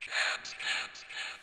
Jams, jams, jams.